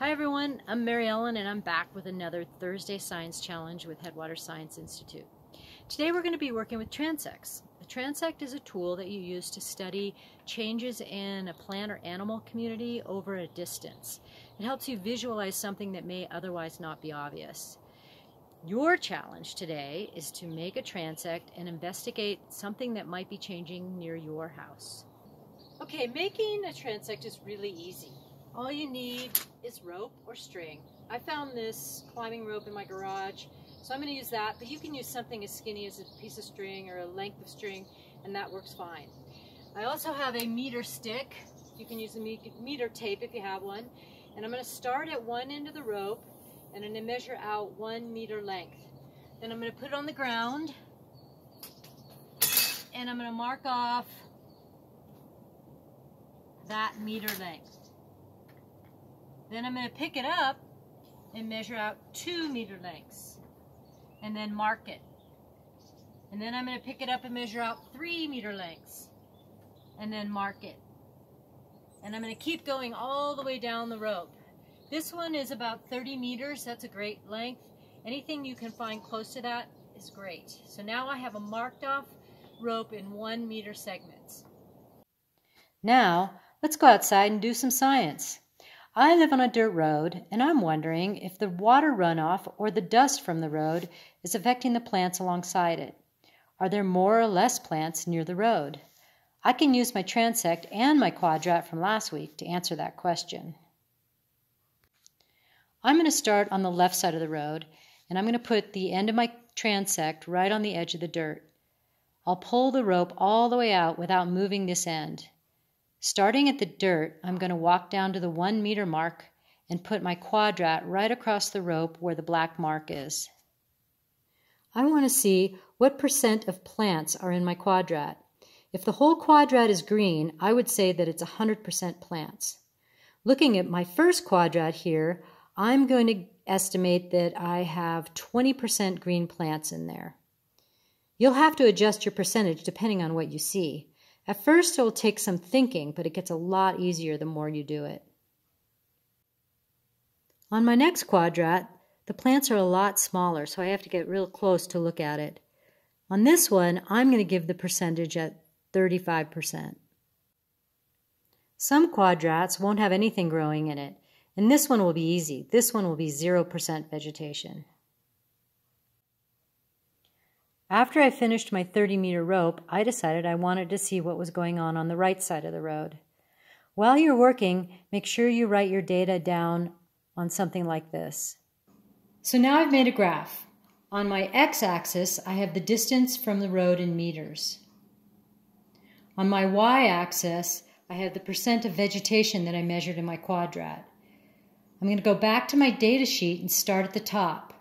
Hi everyone, I'm Mary Ellen and I'm back with another Thursday Science Challenge with Headwaters Science Institute. Today we're going to be working with transects. A transect is a tool that you use to study changes in a plant or animal community over a distance. It helps you visualize something that may otherwise not be obvious. Your challenge today is to make a transect and investigate something that might be changing near your house. Okay, making a transect is really easy. All you need is rope or string. I found this climbing rope in my garage, so I'm going to use that, but you can use something as skinny as a piece of string or a length of string, and that works fine. I also have a meter stick. You can use a meter tape if you have one. And I'm going to start at one end of the rope, and I'm going to measure out one meter length. Then I'm going to put it on the ground, and I'm going to mark off that meter length. Then I'm going to pick it up and measure out two meter lengths and then mark it. And then I'm going to pick it up and measure out three meter lengths and then mark it. And I'm going to keep going all the way down the rope. This one is about 30 meters. That's a great length. Anything you can find close to that is great. So now I have a marked off rope in one meter segments. Now, let's go outside and do some science. I live on a dirt road, and I'm wondering if the water runoff or the dust from the road is affecting the plants alongside it. Are there more or less plants near the road? I can use my transect and my quadrat from last week to answer that question. I'm going to start on the left side of the road, and I'm going to put the end of my transect right on the edge of the dirt. I'll pull the rope all the way out without moving this end. Starting at the dirt, I'm going to walk down to the one meter mark and put my quadrat right across the rope where the black mark is. I want to see what percent of plants are in my quadrat. If the whole quadrat is green, I would say that it's 100% plants. Looking at my first quadrat here, I'm going to estimate that I have 20% green plants in there. You'll have to adjust your percentage depending on what you see. At first, it will take some thinking, but it gets a lot easier the more you do it. On my next quadrat, the plants are a lot smaller, so I have to get real close to look at it. On this one, I'm going to give the percentage at 35%. Some quadrats won't have anything growing in it, and this one will be easy. This one will be 0% vegetation. After I finished my 30 meter rope, I decided I wanted to see what was going on on the right side of the road. While you're working, make sure you write your data down on something like this. So now I've made a graph. On my x-axis, I have the distance from the road in meters. On my y-axis, I have the percent of vegetation that I measured in my quadrat. I'm going to go back to my data sheet and start at the top.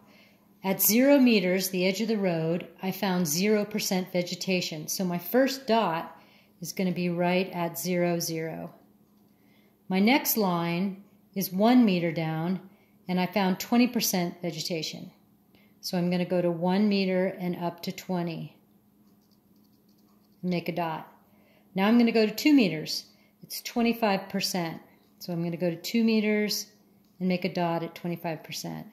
At zero meters, the edge of the road, I found 0% vegetation. So my first dot is going to be right at zero, zero. My next line is one meter down, and I found 20% vegetation. So I'm going to go to one meter and up to 20. Make a dot. Now I'm going to go to two meters. It's 25%. So I'm going to go to two meters and make a dot at 25%.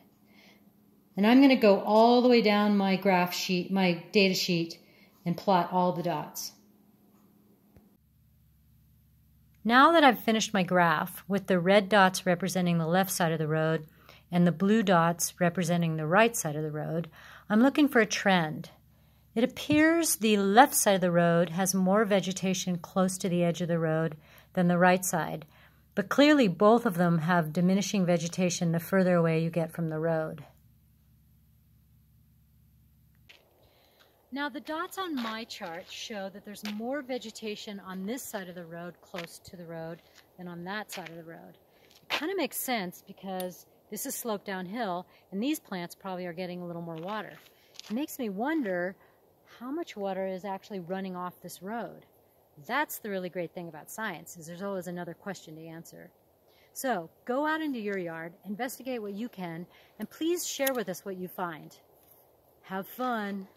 And I'm going to go all the way down my graph sheet, my data sheet, and plot all the dots. Now that I've finished my graph with the red dots representing the left side of the road and the blue dots representing the right side of the road, I'm looking for a trend. It appears the left side of the road has more vegetation close to the edge of the road than the right side, but clearly both of them have diminishing vegetation the further away you get from the road. Now the dots on my chart show that there's more vegetation on this side of the road close to the road than on that side of the road. It kind of makes sense because this is sloped downhill and these plants probably are getting a little more water. It makes me wonder how much water is actually running off this road. That's the really great thing about science is there's always another question to answer. So go out into your yard, investigate what you can, and please share with us what you find. Have fun.